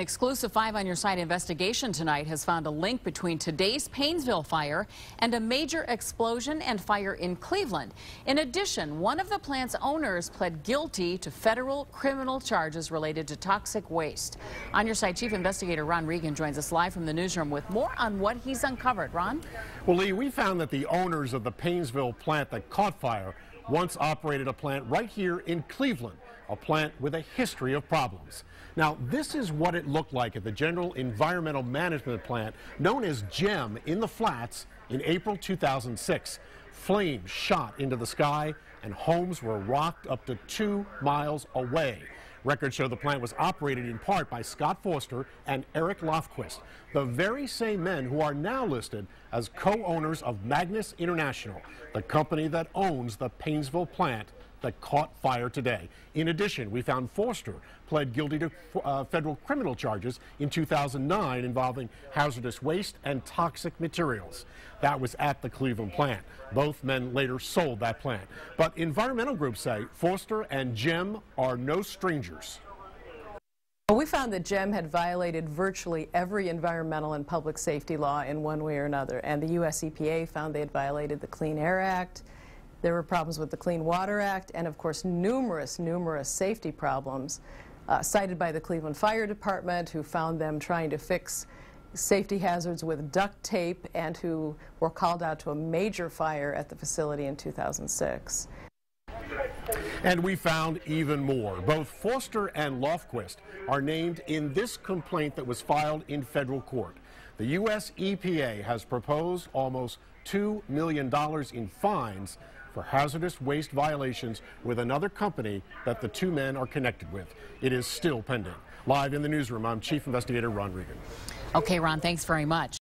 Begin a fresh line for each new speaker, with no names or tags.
Exclusive 5 on your side investigation tonight has found a link between today's Painesville fire and a major explosion and fire in Cleveland. In addition, one of the plant's owners pled guilty to federal criminal charges related to toxic waste. On your side, Chief Investigator Ron Regan joins us live from the newsroom with more on what he's uncovered. Ron?
Well, Lee, we found that the owners of the Painesville plant that caught fire once operated a plant right here in Cleveland, a plant with a history of problems. Now, this is what it looked like at the General Environmental Management Plant, known as GEM, in the flats in April 2006. Flames shot into the sky and homes were rocked up to two miles away. Records show the plant was operated in part by Scott Foster and Eric Lofquist, the very same men who are now listed as co-owners of Magnus International, the company that owns the Painesville plant that caught fire today. In addition, we found Foster pled guilty to uh, federal criminal charges in 2009 involving hazardous waste and toxic materials. That was at the Cleveland plant. Both men later sold that plant. But environmental groups say Foster and GEM are no strangers.
We found that GEM had violated virtually every environmental and public safety law in one way or another, and the U.S. EPA found they had violated the Clean Air Act. There were problems with the Clean Water Act, and of course, numerous, numerous safety problems uh, cited by the Cleveland Fire Department, who found them trying to fix safety hazards with duct tape and who were called out to a major fire at the facility in 2006.
And we found even more. Both Foster and Lofquist are named in this complaint that was filed in federal court. The U.S. EPA has proposed almost $2 million in fines for hazardous waste violations with another company that the two men are connected with. It is still pending. Live in the newsroom, I'm Chief Investigator Ron Regan.
Okay, Ron, thanks very much.